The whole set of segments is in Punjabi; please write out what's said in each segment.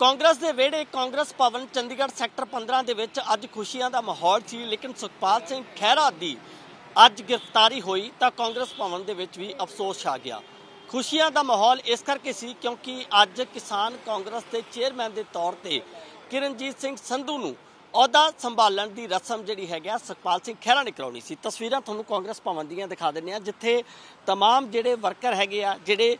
ਕਾਂਗਰਸ ਦੇ ਵਿਹੜੇ ਕਾਂਗਰਸ ਭਵਨ ਚੰਡੀਗੜ੍ਹ ਸੈਕਟਰ 15 ਦੇ ਵਿੱਚ ਅੱਜ ਖੁਸ਼ੀਆਂ ਦਾ ਮਾਹੌਲ ਸੀ ਲੇਕਿਨ ਸੁਖਪਾਲ ਸਿੰਘ ਖਹਿਰਾ ਦੀ ਅੱਜ ਗ੍ਰਿਫਤਾਰੀ ਹੋਈ ਤਾਂ ਕਾਂਗਰਸ ਭਵਨ ਦੇ ਵਿੱਚ ਵੀ ਅਫਸੋਸ ਛਾ ਗਿਆ ਖੁਸ਼ੀਆਂ ਦਾ ਮਾਹੌਲ ਇਸ ਕਰਕੇ ਸੀ ਕਿਉਂਕਿ ਅੱਜ ਕਿਸਾਨ ਕਾਂਗਰਸ ਦੇ ਚੇਅਰਮੈਨ ਦੇ ਤੌਰ ਤੇ ਕਿਰਨਜੀਤ ਸਿੰਘ ਸੰਧੂ ਨੂੰ ਅਹੁਦਾ ਸੰਭਾਲਣ ਦੀ ਰਸਮ ਜਿਹੜੀ ਹੈਗਾ ਸੁਖਪਾਲ ਸਿੰਘ ਖਹਿਰਾ ਨੇ ਕਰਾਉਣੀ ਸੀ ਤਸਵੀਰਾਂ ਤੁਹਾਨੂੰ ਕਾਂਗਰਸ ਭਵਨ ਦੀਆਂ ਦਿਖਾ ਦਿੰਦੇ ਆ ਜਿੱਥੇ तमाम ਜਿਹੜੇ ਵਰਕਰ ਹੈਗੇ ਆ ਜਿਹੜੇ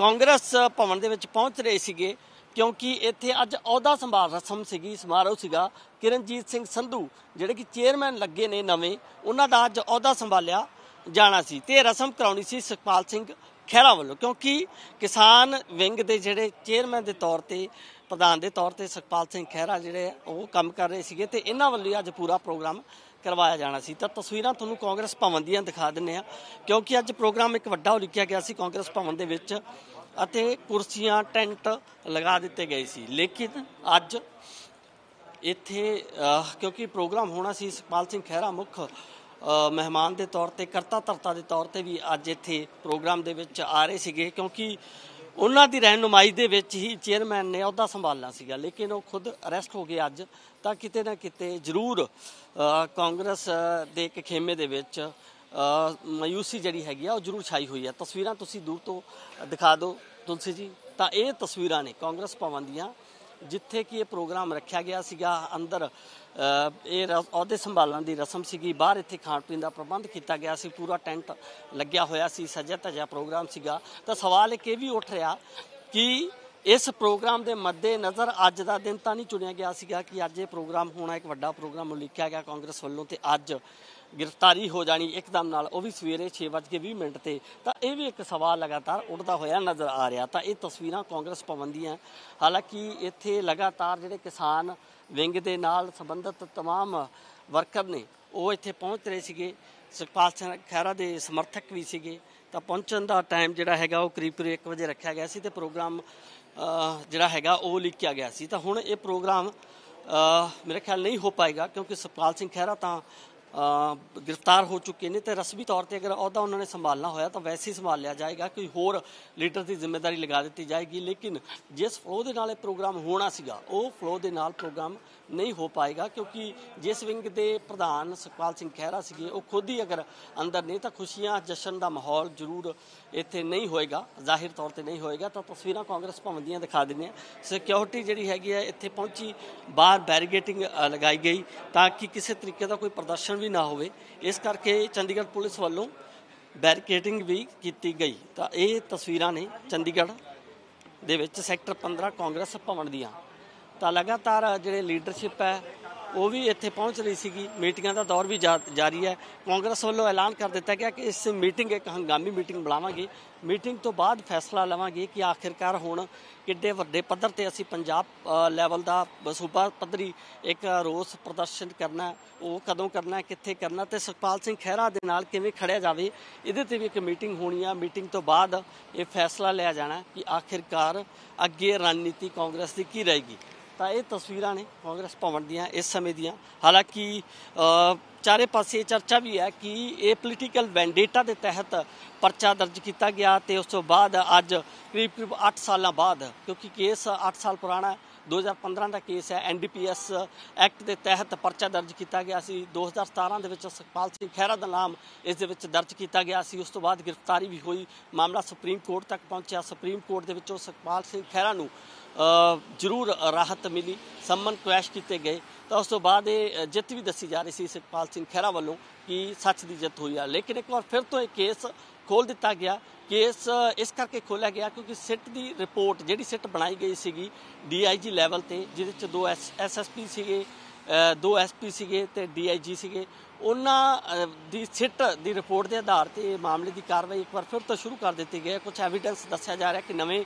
ਕਾਂਗਰਸ ਭਵਨ ਦੇ ਵਿੱਚ ਪਹੁੰਚ ਰਹੇ ਸੀਗੇ ਕਿਉਂਕਿ ਇੱਥੇ ਅੱਜ ਅਹੁਦਾ ਸੰਭਾਲ ਰਸਮ ਸੀਗੀ, ਸਮਾਰੋਹ ਸੀਗਾ। ਕਿਰਨਜੀਤ ਸਿੰਘ ਸੰਧੂ ਜਿਹੜੇ ਕਿ ਚੇਅਰਮੈਨ ਲੱਗੇ ਨੇ ਨਵੇਂ, ਉਹਨਾਂ ਦਾ ਅੱਜ ਅਹੁਦਾ ਸੰਭਾਲਿਆ ਜਾਣਾ ਸੀ ਤੇ ਰਸਮ ਕਰਾਉਣੀ ਸੀ ਸੁਖਪਾਲ ਸਿੰਘ ਖਹਿਰਾ ਵੱਲੋਂ ਕਿਉਂਕਿ ਕਿਸਾਨ ਵਿੰਗ ਦੇ ਜਿਹੜੇ ਚੇਅਰਮੈਨ ਦੇ ਤੌਰ ਤੇ ਪ੍ਰਧਾਨ ਦੇ ਤੌਰ ਤੇ ਸੁਖਪਾਲ ਸਿੰਘ ਖਹਿਰਾ ਜਿਹੜੇ ਉਹ ਕੰਮ ਕਰ ਰਹੇ ਸੀਗੇ ਤੇ ਇਹਨਾਂ ਵੱਲੋਂ ਹੀ ਅੱਜ ਪੂਰਾ ਪ੍ਰੋਗਰਾਮ ਕਰਵਾਇਆ ਜਾਣਾ ਸੀ। ਤਾਂ ਤਸਵੀਰਾਂ ਤੁਹਾਨੂੰ ਕਾਂਗਰਸ ਭਵਨ ਦੀਆਂ ਦਿਖਾ ਦਿੰਨੇ ਆ ਕਿਉਂਕਿ ਅੱਜ ਪ੍ਰੋਗਰਾਮ ਇੱਕ ਵੱਡਾ ਉਲੀਕਿਆ ਗਿਆ ਸੀ ਕਾਂਗਰਸ ਭਵਨ ਦੇ ਵਿੱਚ ਅਤੇ ਕੁਰਸੀਆਂ, ਟੈਂਟ ਲਗਾ ਦਿੱਤੇ ਗਏ ਸੀ। ਲੇਕਿਨ ਅੱਜ ਇੱਥੇ ਕਿਉਂਕਿ ਪ੍ਰੋਗਰਾਮ ਹੋਣਾ ਸੀ, ਸੁਖਪਾਲ ਸਿੰਘ ਖਹਿਰਾ ਮੁੱਖ ਮਹਿਮਾਨ ਦੇ ਤੌਰ ਤੇ, ਕਰਤਾ ਧਰਤਾ ਦੇ ਤੌਰ ਤੇ ਵੀ ਅੱਜ ਇੱਥੇ ਪ੍ਰੋਗਰਾਮ ਦੇ ਵਿੱਚ ਆ ਰਹੇ ਸੀਗੇ, ਕਿਉਂਕਿ ਉਹਨਾਂ ਦੀ ਰਹਿਨੁਮਾਈ ਦੇ ਵਿੱਚ ਹੀ ਚੇਅਰਮੈਨ ਨੇ ਅਹੁਦਾ ਸੰਭਾਲਣਾ ਸੀਗਾ ਲੇਕਿਨ ਉਹ ਖੁਦ ਅਰੈਸਟ ਹੋ ਗਏ ਅੱਜ ਤਾਂ ਕਿਤੇ ਨਾ ਕਿਤੇ ਜ਼ਰੂਰ ਕਾਂਗਰਸ ਦੇ ਇੱਕ ਖੇਮੇ ਦੇ ਵਿੱਚ ਅਹ, ਜਿਹੜੀ ਹੈਗੀ ਆ ਉਹ ਜ਼ਰੂਰ ਛਾਈ ਹੋਈ ਹੈ ਤਸਵੀਰਾਂ ਤੁਸੀਂ ਦੂਰ ਤੋਂ ਦਿਖਾ ਦਿਓ ਤੁਲਸੀ ਜੀ। ਤਾਂ ਇਹ ਤਸਵੀਰਾਂ ਨੇ ਕਾਂਗਰਸ ਭਵਨ ਦੀਆਂ। ਜਿੱਥੇ ਕਿ ਇਹ ਪ੍ਰੋਗਰਾਮ ਰੱਖਿਆ ਗਿਆ ਸੀਗਾ, ਅੰਦਰ ਇਹ ਰ- ਅਹੁਦੇ ਸੰਭਾਲਣ ਦੀ ਰਸਮ ਸੀਗੀ, ਬਾਹਰ ਇੱਥੇ ਖਾਣ ਪੀਣ ਦਾ ਪ੍ਰਬੰਧ ਕੀਤਾ ਗਿਆ ਸੀ, ਪੂਰਾ ਟੈਂਟ ਲੱਗਿਆ ਹੋਇਆ ਸੀ ਸਜਿਆ ਧਜਿਆ ਪ੍ਰੋਗਰਾਮ ਸੀਗਾ। ਤਾਂ ਸਵਾਲ ਇੱਕ ਇਹ ਵੀ ਉੱਠ ਰਿਹਾ ਕਿ ਇਸ ਪ੍ਰੋਗਰਾਮ ਦੇ ਮੱਦੇ ਨਜ਼ਰ ਅੱਜ ਦਾ ਦਿਨ ਤਾਂ ਨਹੀਂ ਚੁਣਿਆ ਗਿਆ ਸੀਗਾ ਕਿ ਅੱਜ ਇਹ ਪ੍ਰੋਗਰਾਮ ਹੋਣਾ ਇੱਕ ਵੱਡਾ ਪ੍ਰੋਗਰਾਮ ਉਲੀਕਿਆ ਗਿਆ ਕਾਂਗਰਸ ਵੱਲੋਂ ਤੇ ਅੱਜ ਗ੍ਰਿਫਤਾਰੀ ਹੋ ਜਾਣੀ ਇੱਕਦਮ ਨਾਲ ਉਹ ਵੀ ਸਵੇਰੇ 6:20 ਮਿੰਟ ਤੇ ਤਾਂ ਇਹ ਵੀ ਇੱਕ ਸਵਾਲ ਲਗਾਤਾਰ ਉੱਠਦਾ ਹੋਇਆ ਨਜ਼ਰ ਆ ਰਿਹਾ ਤਾਂ ਇਹ ਤਸਵੀਰਾਂ ਕਾਂਗਰਸ ਭਵਨ ਦੀਆਂ ਹਾਲਾਂਕਿ ਇੱਥੇ ਲਗਾਤਾਰ ਜਿਹੜੇ ਕਿਸਾਨ ਵਿੰਗ ਦੇ ਨਾਲ ਸੰਬੰਧਿਤ तमाम ਵਰਕਰ ਨੇ ਉਹ ਇੱਥੇ ਪਹੁੰਚ ਰਹੇ ਸੀਗੇ ਸੁਖਪਾਲ ਸਿੰਘ ਖਹਿਰਾ ਦੇ ਸਮਰਥਕ ਵੀ ਸੀਗੇ ਤਾਂ ਪਹੁੰਚਣ ਦਾ ਟਾਈਮ ਜਿਹੜਾ ਹੈਗਾ ਉਹ ਕਰੀਬ ਕਰੀਬ 1 ਵਜੇ ਰੱਖਿਆ ਗਿਆ ਸੀ ਤੇ ਪ੍ਰੋਗਰਾਮ ਅਹ, ਜਿਹੜਾ ਹੈਗਾ ਉਹ ਲਿਖਿਆ ਗਿਆ ਸੀ। ਤਾਂ ਹੁਣ ਇਹ ਪ੍ਰੋਗਰਾਮ ਅਹ, ਮੇਰੇ ਖਿਆਲ ਨਹੀਂ ਹੋ ਪਾਏਗਾ ਕਿਉਂਕਿ ਸੁਖਪਾਲ ਸਿੰਘ ਖਹਿਰਾ ਤਾਂ ਗ੍ਰਿਫਤਾਰ ਹੋ ਚੁੱਕੇ ਨੇ ਤੇ ਰਸਮੀ ਤੌਰ ਤੇ ਅਗਰ ਅਹੁਦਾ ਉਹਨਾਂ ਨੇ ਸੰਭਾਲਣਾ ਹੋਇਆ ਤਾਂ ਵੈਸੇ ਹੀ ਸੰਭਾਲ ਲਿਆ ਜਾਏਗਾ ਕੋਈ ਹੋਰ ਲੀਡਰ ਦੀ ਜ਼ਿੰਮੇਵਾਰੀ ਲਗਾ ਦਿੱਤੀ ਜਾਏਗੀ। ਲੇਕਿਨ ਜਿਸ ਫਲੋ ਦੇ ਨਾਲ ਇਹ ਪ੍ਰੋਗਰਾਮ ਹੋਣਾ ਸੀਗਾ, ਉਹ ਫਲੋ ਦੇ ਨਾਲ ਪ੍ਰੋਗਰਾਮ ਨਹੀਂ ਹੋ ਪਾਏਗਾ ਕਿਉਂਕਿ ਜਿਸ ਵਿੰਗ ਦੇ ਪ੍ਰਧਾਨ ਸੁਖਪਾਲ ਸਿੰਘ ਖਹਿਰਾ ਸੀਗੇ, ਉਹ ਖੁਦ ਹੀ ਅਗਰ ਅੰਦਰ ਨਹੀਂ ਤਾਂ ਖੁਸ਼ੀਆਂ, ਜਸ਼ਨ ਦਾ ਮਾਹੌਲ ਜ਼ਰੂਰ ਇੱਥੇ ਨਹੀਂ ਹੋਏਗਾ, ਜ਼ਾਹਿਰ ਤੌਰ ਤੇ ਨਹੀਂ ਹੋਏਗਾ। ਤਾਂ ਤਸਵੀਰਾਂ ਕਾਂਗਰਸ ਭਵਨ ਦੀਆਂ ਦਿਖਾ ਦਿੰਦੇ ਆ ਸਿਕਿਉਰਿਟੀ ਜਿਹੜੀ ਹੈਗੀ ਹੈ, ਇੱਥੇ ਪਹੁੰਚੀ, ਬਾਹਰ ਬੈਰੀਗੇਟਿੰਗ ਲਗਾਈ ਗਈ ਤਾਂ ਕਿ ਕਿਸੇ ਤਰੀਕੇ ਦਾ ਕੋਈ ਪ੍ਰਦਰਸ਼ਨ ਵੀ ਨਾ ਹੋਵੇ। ਇਸ ਕਰਕੇ ਚੰਡੀਗੜ੍ਹ ਪੁਲਿਸ ਵੱਲੋਂ ਬੈਰੀਕੇਡਿੰਗ ਵੀ ਕੀਤੀ ਗਈ। ਤਾਂ ਇਹ ਤਸਵੀਰਾਂ ਨੇ ਚੰਡੀਗੜ੍ਹ ਦੇ ਵਿੱਚ ਸੈਕਟਰ 15 ਕਾਂਗਰਸ ਭਵਨ ਦੀਆਂ। ਤਾਂ ਲਗਾਤਾਰ ਜਿਹੜੇ ਲੀਡਰਸ਼ਿਪ ਹੈ ਉਹ ਵੀ ਇੱਥੇ ਪਹੁੰਚ ਰਹੀ ਸੀਗੀ। ਮੀਟਿੰਗਾਂ ਦਾ ਦੌਰ ਵੀ ਜਾ- ਜਾਰੀ ਹੈ। ਕਾਂਗਰਸ ਵੱਲੋਂ ਐਲਾਨ ਕਰ ਦਿੱਤਾ ਗਿਆ ਕਿ ਇਸ ਮੀਟਿੰਗ ਇੱਕ ਹੰਗਾਮੀ ਮੀਟਿੰਗ ਬੁਲਾਵਾਂਗੇ। ਮੀਟਿੰਗ ਤੋਂ ਬਾਅਦ ਫੈਸਲਾ ਲਵਾਂਗੇ ਕਿ ਆਖਿਰਕਾਰ ਹੁਣ ਕਿੱਡੇ ਵੱਡੇ ਪੱਧਰ ਤੇ ਅਸੀਂ ਪੰਜਾਬ ਲੈਵਲ ਦਾ ਸੂਬਾ ਪੱਧਰੀ ਇੱਕ ਰੋਸ ਪ੍ਰਦਰਸ਼ਨ ਕਰਨਾ, ਉਹ ਕਦੋਂ ਕਰਨਾ, ਕਿੱਥੇ ਕਰਨਾ ਤੇ ਸੁਖਪਾਲ ਸਿੰਘ ਖਹਿਰਾ ਦੇ ਨਾਲ ਕਿਵੇਂ ਖੜਿਆ ਜਾਵੇ, ਇਹਦੇ ਤੇ ਵੀ ਇੱਕ ਮੀਟਿੰਗ ਹੋਣੀ ਆ। ਮੀਟਿੰਗ ਤੋਂ ਬਾਅਦ ਇਹ ਫੈਸਲਾ ਲਿਆ ਜਾਣਾ ਕਿ ਆਖਿਰਕਾਰ ਅੱਗੇ ਰਣਨੀਤੀ ਕਾਂਗਰਸ ਦੀ ਕੀ ਰਹੇਗੀ। ਤਾਂ ਇਹ ਤਸਵੀਰਾਂ ਨੇ ਕਾਂਗਰਸ ਭਵਨ ਦੀਆਂ ਇਸ ਸਮੇਂ ਦੀਆਂ। ਹਾਲਾਂਕਿ ਚਾਰੇ ਪਾਸੇ ਚਰਚਾ ਵੀ ਹੈ ਕਿ ਇਹ ਪੋਲੀਟੀਕਲ ਵੈਂਡੇਟਾ ਦੇ ਤਹਿਤ ਪਰਚਾ ਦਰਜ ਕੀਤਾ ਗਿਆ ਤੇ ਉਸ ਤੋਂ ਬਾਅਦ ਅੱਜ ਕਰੀਬ ਕਰੀਬ 8 ਸਾਲਾਂ ਬਾਅਦ, ਕਿਉਂਕਿ ਕੇਸ 8 ਸਾਲ ਪੁਰਾਣਾ ਹੈ 2015 ਦਾ ਕੇਸ ਹੈ ਐਨਡੀਪੀਐਸ ਐਕਟ ਦੇ ਤਹਿਤ ਪਰਚਾ ਦਰਜ ਕੀਤਾ ਗਿਆ ਸੀ। 2017 ਦੇ ਵਿੱਚ ਸੁਖਪਾਲ ਸਿੰਘ ਖਹਿਰਾ ਦਾ ਨਾਮ ਇਸ ਦੇ ਵਿੱਚ ਦਰਜ ਕੀਤਾ ਗਿਆ ਸੀ। ਉਸ ਤੋਂ ਬਾਅਦ ਗ੍ਰਿਫਤਾਰੀ ਵੀ ਹੋਈ। ਮਾਮਲਾ ਸੁਪਰੀਮ ਕੋਰਟ ਤੱਕ ਪਹੁੰਚਿਆ। ਸੁਪਰੀਮ ਕੋਰਟ ਦੇ ਵਿੱਚੋਂ ਸੁਖਪਾਲ ਸਿੰਘ ਖਹਿਰਾ ਨੂੰ ਜ਼ਰੂਰ ਰਾਹਤ ਮਿਲੀ। ਸੰਮਨ ਕੁਐਸ਼ ਕੀਤੇ ਗਏ। ਤਾਂ ਉਸ ਤੋਂ ਬਾਅਦ ਇਹ ਜਿੱਤ ਵੀ ਦੱਸੀ ਜਾ ਰਹੀ ਸੀ ਸੁਖਪਾਲ ਸਿੰਘ ਖਹਿਰਾ ਵੱਲੋਂ ਕਿ ਸੱਚ ਦੀ ਜਿੱਤ ਹੋਈ ਆ। ਲੇਕਿਨ ਇੱਕ ਵਾਰ ਫਿਰ ਤੋਂ ਇਹ ਕੇਸ ਖੋਲ ਦਿੱਤਾ ਗਿਆ ਕੇਸ ਇਸ ਕਰਕੇ ਖੋਲਿਆ ਗਿਆ ਕਿਉਂਕਿ ਸਿੱਟ ਦੀ ਰਿਪੋਰਟ ਜਿਹੜੀ ਸਿੱਟ ਬਣਾਈ ਗਈ ਸੀਗੀ ਡੀਆਈਜੀ ਲੈਵਲ ਤੇ ਜਿਹਦੇ ਚ ਦੋ ਐਸਐਸਪੀ ਸੀਗੇ ਅ, ਦੋ ਐਸਪੀ ਸੀਗੇ ਤੇ ਡੀਆਈਜੀ ਸੀਗੇ ਉਹਨਾਂ ਦੀ ਸਿੱਟ ਦੀ ਰਿਪੋਰਟ ਦੇ ਆਧਾਰ ਤੇ ਮਾਮਲੇ ਦੀ ਕਾਰਵਾਈ ਇੱਕ ਵਾਰ ਫਿਰ ਤੋਂ ਸ਼ੁਰੂ ਕਰ ਦਿੱਤੀ ਗਈ ਹੈ। ਕੁਝ ਐਵੀਡੈਂਸ ਦੱਸਿਆ ਜਾ ਰਿਹਾ ਕਿ ਨਵੇਂ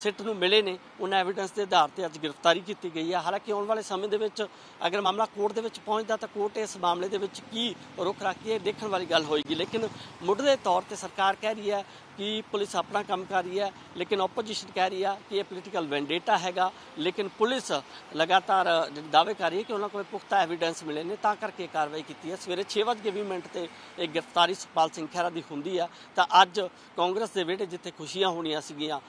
ਸਿੱਟ ਨੂੰ ਮਿਲੇ ਨੇ, ਉਹਨਾਂ ਐਵੀਡੈਂਸ ਦੇ ਆਧਾਰ ਤੇ ਅੱਜ ਗ੍ਰਿਫਤਾਰੀ ਕੀਤੀ ਗਈ ਹੈ ਹਾਲਾਂਕਿ ਆਉਣ ਵਾਲੇ ਸਮੇਂ ਦੇ ਵਿੱਚ ਅਗਰ ਮਾਮਲਾ ਕੋਰਟ ਦੇ ਵਿੱਚ ਪਹੁੰਚਦਾ ਤਾਂ ਕੋਰਟ ਇਸ ਮਾਮਲੇ ਦੇ ਵਿੱਚ ਕੀ ਰੁਖ ਰੱਖਦੀ ਹੈ ਇਹ ਦੇਖਣ ਵਾਲੀ ਗੱਲ ਹੋਏਗੀ। ਲੇਕਿਨ ਮੁੱਢਲੇ ਤੌਰ ਤੇ ਸਰਕਾਰ ਕਹਿ ਰਹੀ ਹੈ ਕਿ ਪੁਲਿਸ ਆਪਣਾ ਕੰਮ ਕਰ ਰਹੀ ਹੈ, ਲੇਕਿਨ ਆਪੋਜੀਸ਼ਨ ਕਹਿ ਰਹੀ ਆ ਕਿ ਇਹ ਪੋਲੀਟੀਕਲ ਵੈਂਡੇਟਾ ਹੈਗਾ, ਲੇਕਿਨ ਪੁਲਿਸ ਲਗਾਤਾਰ ਦਾਅਵੇ ਕਰ ਰਹੀ ਹੈ ਕਿ ਉਹਨਾਂ ਕੋਲ ਪੁਖਤਾ ਐਵੀਡੈਂਸ ਮਿਲੇ ਨੇ, ਤਾਂ ਕਰਕੇ ਇਹ ਕਾਰਵਾਈ ਕੀਤੀ ਹੈ। ਸਵੇਰੇ 6:20 ਮਿੰਟ ਤੇ ਇਹ ਗ੍ਰਿਫਤਾਰੀ ਸੁਖਪਾਲ ਸਿੰਘ ਖਹਿਰਾ ਦੀ ਹੁੰਦੀ ਆ। ਤਾਂ ਅੱਜ ਕਾਂਗਰਸ ਦੇ ਵਿਹੜੇ ਜਿੱਥੇ ਖੁਸ਼ੀਆਂ ਹੋਣੀਆਂ ਸੀਗੀਆਂ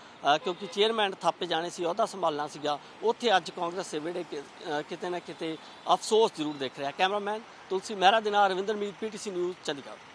ਕਿਉਂਕਿ ਚੇਅਰਮੈਨ ਥਾਪੇ ਜਾਣੇ ਸੀ, ਅਹੁਦਾ ਸੰਭਾਲਣਾ ਸੀਗਾ, ਉੱਥੇ ਅੱਜ ਕਾਂਗਰਸ ਦੇ ਵਿਹੜੇ ਕਿਤੇ ਨਾ ਕਿਤੇ ਅਫਸੋਸ ਜ਼ਰੂਰ ਦੇਖ ਰਿਹਾ। ਕੈਮਰਾਮੈਨ ਤੁਲਸੀ ਮਹਿਰਾ ਦੇ ਨਾਲ ਰਵਿੰਦਰ ਮੀਤ, ਪੀਟੀਸੀ ਨਿਊਜ਼, ਚੰਡੀਗੜ੍ਹ।